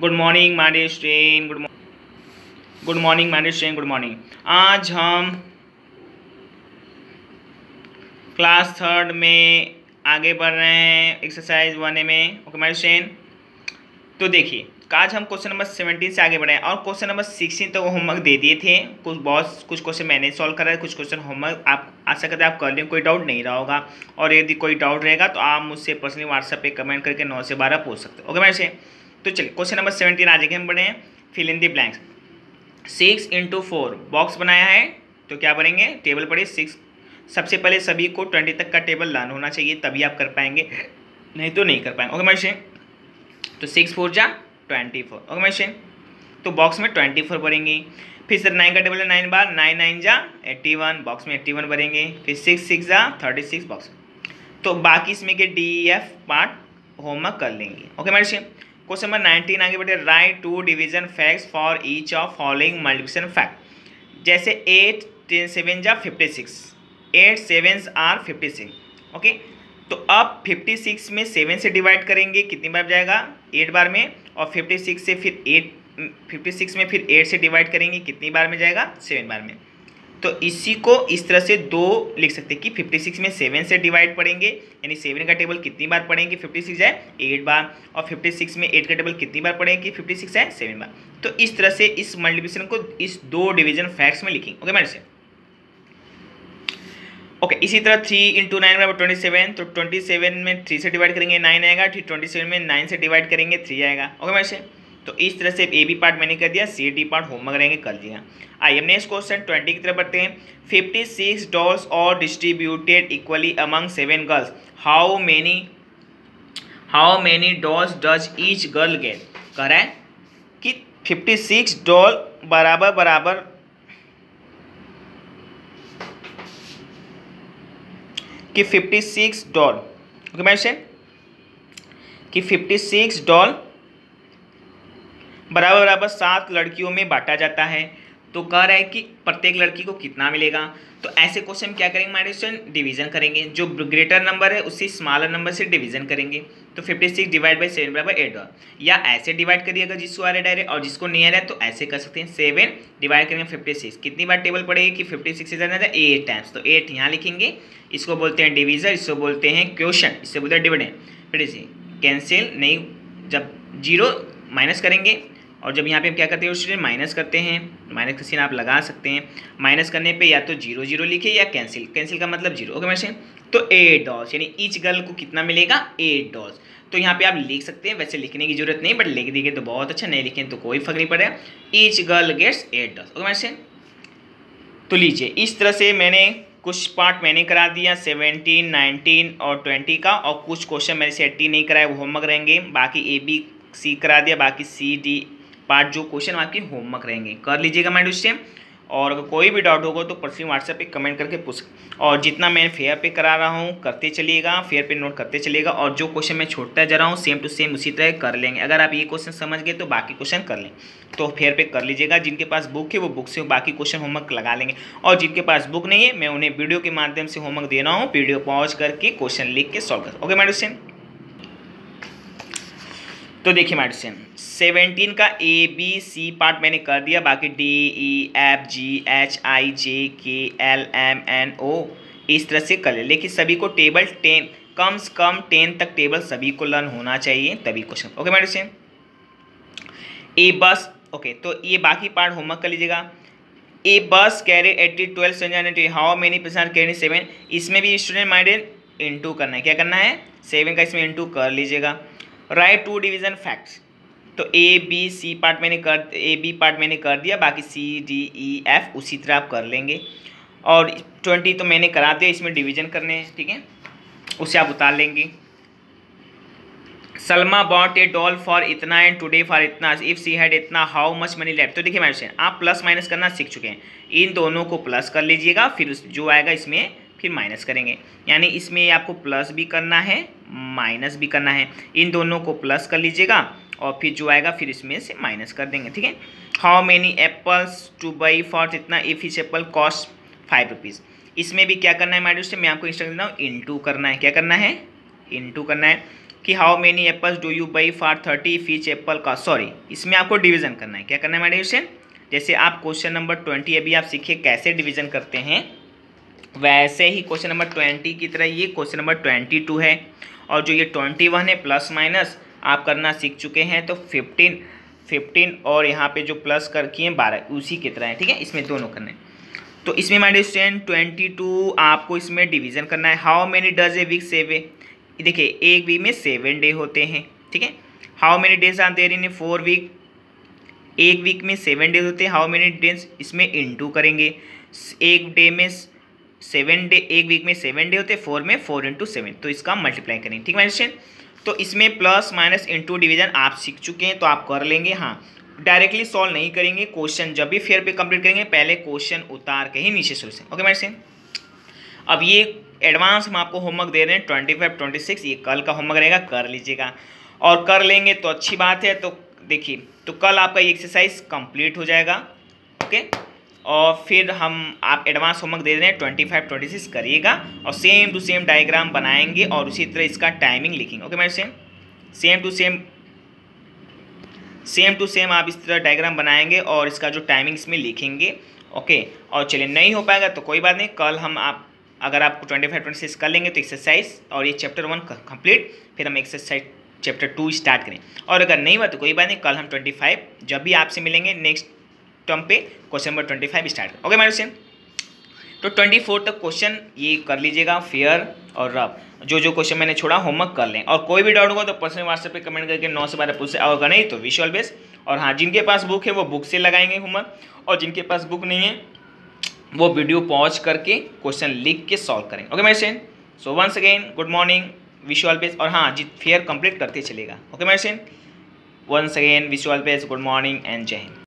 Good morning my strain good morning good morning my strain good morning आज हम class third में आगे बढ़ रहे हैं एक्सरसाइज वन में। ओके माय स्ट्रेन तो देखिए, आज हम क्वेश्चन नंबर सेवेंटीन से आगे बढ़े हैं और क्वेश्चन नंबर सिक्सटीन तो होमवर्क दे दिए थे। कुछ बहुत कुछ क्वेश्चन मैंने सॉल्व करा है, कुछ क्वेश्चन होमवर्क आप, आशा करते आप कर लें, कोई डाउट नहीं रहा होगा। और यदि कोई डाउट रहेगा तो आप मुझसे पर्सनली व्हाट्सएप पे कमेंट करके नौ से बारह पूछ सकते हो। ओके मैं से तो चलिए क्वेश्चन नंबर सेवेंटीन आज के हम हैं fill in the blanks six into four box बनाया है तो क्या बनेंगे टेबल पढ़े सिक्स सबसे पहले सभी को ट्वेंटी तक का टेबल लर्न होना चाहिए, तभी आप कर पाएँगे। नहीं तो नहीं कर पाएँगे। ओके मैं तो सिक्स फोर जा ट्वेंटी फोर ओके मैं तो बॉक्स में ट्वेंटी फोर भरेंगे। फिर सर नाइन का टेबल है नाइन बार नाइन नाइन जा एट्टी वन बॉक्स में एट्टी वन भरेंगे। फिर सिक्स सिक्स जा थर्टी सिक्स बॉक्स तो बाकी इसमें के डी एफ़ पार्ट होमवर्क कर लेंगे। Okay madam question number nineteen आगे बढ़े right to division facts for each of following multiplication fact जैसे एट टेन सेवन जा fifty six eight seven are fifty six okay तो अब फिफ्टी सिक्स में seven से डिवाइड करेंगे, कितनी बार जाएगा? एट बार में। और फिफ्टी सिक्स से फिर एट फिफ्टी सिक्स में फिर एट से डिवाइड करेंगे, कितनी बार में जाएगा? सेवन बार में। तो इसी को इस तरह से दो लिख सकते हैं कि फिफ्टी सिक्स में सेवन से डिवाइड पड़ेंगे यानी सेवन का टेबल कितनी बार पढ़ेंगे? फिफ्टी सिक्स है एट बार और फिफ्टी सिक्स में एट का टेबल कितनी बार पढ़ेंगे? फिफ्टी सिक्स है सेवन बार। तो इस तरह से इस मल्टीप्लिकेशन को इस दो डिवीज़न फैक्ट्स में लिखेंगे ओके मेरे से ओके इसी तरह थ्री इंटू नाइन बराबर ट्वेंटी सेवन तो ट्वेंटी सेवन में थ्री से डिवाइड करेंगे नाइन आएगा फिर ट्वेंटी सेवन में नाइन से डिवाइड करेंगे थ्री आएगा ओके okay, से तो इस तरह से ए बी पार्ट मैंने कर दिया सी डी पार्ट होमवर्क रहेंगे कर दिया। आइए नेक्स्ट क्वेश्चन ट्वेंटी की तरफ़ बढ़ते हैं। फिफ्टी सिक्स डॉल्स और distributed equally among seven girls how many how many dolls does each girl get कह रहा है कि फिफ्टी सिक्स डॉल बराबर बराबर कि 56 डॉल ओके मैं कि 56 डॉल बराबर बराबर सात लड़कियों में बांटा जाता है। तो कह रहा है कि प्रत्येक लड़की को कितना मिलेगा? तो ऐसे क्वेश्चन क्या करेंगे हमारे स्टूडेंट डिवीज़न करेंगे। जो ग्रेटर नंबर है, उससे स्मॉलर नंबर से डिवीज़न करेंगे। तो 56 सिक्स डिवाइड बाई सेवन बराबर एट या ऐसे डिवाइड करिएगा जिसको आ रहा है डायरेक्ट और जिसको रहा है तो ऐसे कर सकते हैं। सेवन डिवाइड करेंगे फिफ्टी सिक्स कितनी बार टेबल पड़ेगी कि फिफ्टी सिक्स से ज़्यादा एट टाइम्स तो एट यहाँ लिखेंगे। इसको बोलते हैं डिवीजर इसको बोलते हैं क्वेश्चन इससे बोलते हैं डिविडेंड फिर कैंसिल नहीं, जब ज़ीरो माइनस करेंगे और जब यहाँ पे हम क्या करते हैं स्टूडेंट माइनस करते हैं माइनस का सीन आप लगा सकते हैं। माइनस करने पे या तो ज़ीरो ज़ीरो लिखे या कैंसिल कैंसिल का मतलब ज़ीरो ओके मैसे तो एट डॉल्स यानी ईच गर्ल को कितना मिलेगा? एट डॉल्स तो यहाँ पे आप लिख सकते हैं, वैसे लिखने की ज़रूरत नहीं बट लिख देंगे तो बहुत अच्छा नहीं लिखें तो कोई फ़र्क नहीं पड़ेगा। Each girl gets eight dolls okay मैसे तो लीजिए, इस तरह से मैंने कुछ पार्ट मैंने करा दिया सेवनटीन नाइनटीन और ट्वेंटी का, और कुछ क्वेश्चन मैंने से एट्टी नहीं कराया, वो होमवर्क रहेंगे। बाकी ए बी सी करा दिया, बाकी सी डी पार्ट जो क्वेश्चन आपके होमवर्क रहेंगे। कर लीजिएगा माइंड उससे और अगर कोई भी डाउट होगा तो पर्सनली व्हाट्सएप पे कमेंट करके पूछ और जितना मैं फेयर पे करा रहा हूँ, करते चलिएगा। फेयर पे नोट करते चलिएगा। और जो क्वेश्चन मैं छोड़ता जा रहा हूँ सेम टू सेम उसी तरह कर लेंगे। अगर आप ये क्वेश्चन समझ गए तो बाकी क्वेश्चन कर लें। तो फेयर पे कर लीजिएगा। जिनके पास बुक है, वो बुक से बाकी क्वेश्चन होमवर्क लगा लेंगे। और जिनके पास बुक नहीं है, मैं उन्हें वीडियो के माध्यम से होमवर्क दे रहा हूँ। वीडियो पॉज करके क्वेश्चन लिख के सॉल्व कर ओके मैडम तो देखिए मैडिसन सेवेंटीन का ए बी सी पार्ट मैंने कर दिया, बाकी D E F G H I J K L M N O इस तरह से कर ले। लेकिन सभी को टेबल टेन कम से कम टेन तक टेबल सभी को लर्न होना चाहिए, तभी क्वेश्चन ओके मैडिसन ए बस ओके तो ये बाकी पार्ट होमवर्क कर लीजिएगा। A bus carry eighty twelve seven how many percent carry seven इसमें भी स्टूडेंट माइंडेड इंटू करना है। क्या करना है? सेवन का इसमें इंटू कर लीजिएगा। Write two division facts. तो ए बी सी पार्ट मैंने कर ए बी पार्ट मैंने कर दिया, बाकी सी डी ई एफ़ उसी तरह आप कर लेंगे। और ट्वेंटी तो मैंने करा दिया, इसमें डिवीज़न करने हैं ठीक है? उसे आप उतार लेंगे। Salma bought a doll for इतना एंड टुडे फॉर इतना इफ़ सी हैड इतना हाउ मच मनी लेफ़्ट तो देखिए मैडम आप प्लस माइनस करना सीख चुके हैं। इन दोनों को प्लस कर लीजिएगा, फिर जो आएगा इसमें फिर माइनस करेंगे। यानी इसमें आपको प्लस भी करना है, माइनस भी करना है। इन दोनों को प्लस कर लीजिएगा और फिर जो आएगा, फिर इसमें से माइनस कर देंगे, ठीक है? How many apples to buy for इतना if each apple cost five rupees इसमें भी क्या करना है माइड से मैं आपको इंस्ट्रक्शन देता हूँ इन करना है। क्या करना है? इन करना है। कि how many apples do you buy for thirty each apple का सॉरी इसमें आपको डिवीज़न करना है। क्या करना है माय डिविजन जैसे आप क्वेश्चन नंबर ट्वेंटी अभी आप सीखे कैसे डिवीज़न करते हैं? वैसे ही क्वेश्चन नंबर ट्वेंटी की तरह ये क्वेश्चन नंबर ट्वेंटी टू है। और जो ये ट्वेंटी वन है, प्लस माइनस, आप करना सीख चुके हैं तो फिफ्टीन फिफ्टीन और यहाँ पे जो प्लस कर किए बारह, उसी की तरह है, ठीक है? इसमें दोनों करने तो इसमें माई स्टूडेंट ट्वेंटी टू आपको इसमें डिवीज़न करना है। How many days a week seven देखिए, एक वीक में सेवन डे होते हैं, ठीक है? How many days are there in four week एक वीक में सेवन डेज़ होते हैं। हाउ मेनी डेज़ इसमें इंटू करेंगे? एक डे में सेवन डे, एक वीक में सेवन डे होते हैं फोर में फोर इंटू सेवन तो इसका मल्टीप्लाई करेंगे, ठीक है तो इसमें प्लस माइनस इंटू डिवीज़न आप सीख चुके हैं तो आप कर लेंगे हाँ। डायरेक्टली सॉल्व नहीं करेंगे क्वेश्चन जब भी फेयर पे कंप्लीट करेंगे, पहले क्वेश्चन उतार के ही नीचे सोल्यूशन ओके मैडम अब ये एडवांस हम आपको होमवर्क दे रहे हैं ट्वेंटी फाइव ट्वेंटी सिक्स ये कल का होमवर्क रहेगा, कर लीजिएगा। और कर लेंगे तो अच्छी बात है तो देखिए तो कल आपका ये एक्सरसाइज कंप्लीट हो जाएगा ओके और फिर हम आप एडवांस होमवर्क दे रहे हैं ट्वेंटी फाइव ट्वेंटी सिक्स करिएगा और सेम टू सेम डायग्राम बनाएँगे और उसी तरह इसका टाइमिंग लिखेंगे। Okay madam same same to same same to same आप इस तरह डायग्राम बनाएँगे और इसका जो टाइमिंग इसमें लिखेंगे। ओके और चलिए नहीं हो पाएगा तो कोई बात नहीं, कल हम आप, अगर आपको ट्वेंटी फाइव ट्वेंटी सिक्स कर लेंगे तो एक्सरसाइज और ये चैप्टर वन कंप्लीट फिर हम एक्सरसाइज चैप्टर टू स्टार्ट करें। और अगर नहीं हुआ तो कोई बात नहीं, कल हम ट्वेंटी फाइव जब भी आपसे मिलेंगे नेक्स्ट टर्म पे question number twenty five start okay madam तो ट्वेंटी फोर तक क्वेश्चन ये कर लीजिएगा फेयर और रफ जो जो क्वेश्चन मैंने छोड़ा होमवर्क कर लें। और कोई भी डाउट होगा तो पर्सनल व्हाट्सएप पे कमेंट करके नौ से बारह पूछ से अगर नहीं तो विजुअल बेस और हाँ जिनके पास बुक है, वो बुक से लगाएँगे होमवर्क और जिनके पास बुक नहीं है, वो वीडियो पॉज करके क्वेश्चन लिख के सॉल्व करेंगे okay मैसेन so once again good morning visual base और हाँ जी फेयर कंप्लीट करते चलेगा। Okay मैसेन once again visual base good morning and Jai Hind